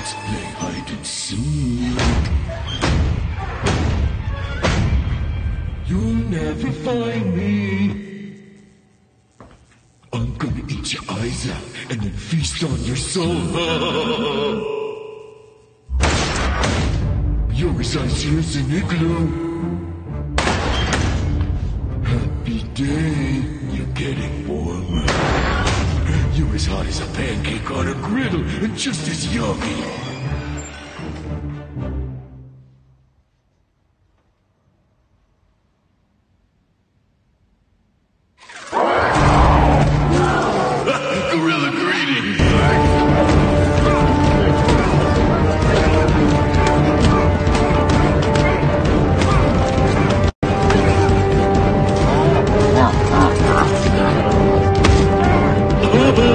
Let's play hide and seek. You'll never find me. I'm gonna eat your eyes out and then feast on your soul. You're as icy as an igloo. Happy day, you're getting warmer. You're as hot as a pancake on a griddle and just as yummy. Gorilla greeting.